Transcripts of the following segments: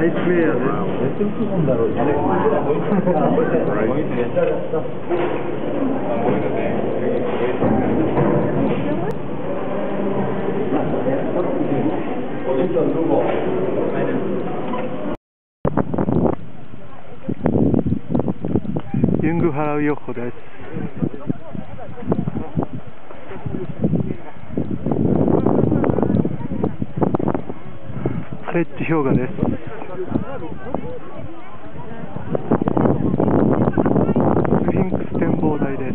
ハイスウェアです。ユングハラウヨッホです。スレッチ氷河です。スフィンクス展望台です。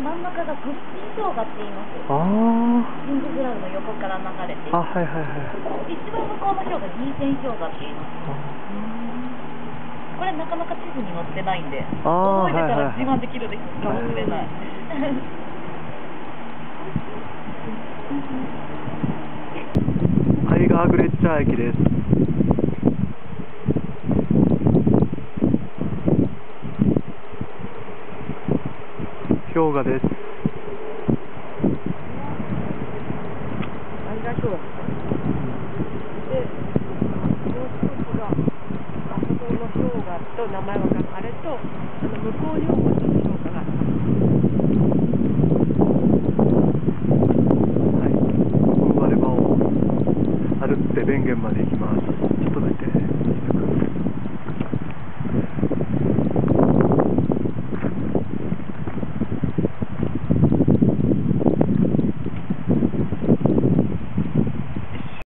真ん中がグッピー氷河って言います。あキンググラウの横から流れて。あ、あ、はいはいはい。一番向こうの氷河、ギーセン氷河って言います。これなかなか地図に載ってないんで、覚えてたら自慢できるかもしれない。アイガーグレッチャー駅です。氷河です。愛が氷河。で、もう一つが、あそこの氷河と名前はかあれと、あの向こうにももう一つ氷河があります。はい。この場で場を歩って弁源まで行きます。ちょっと。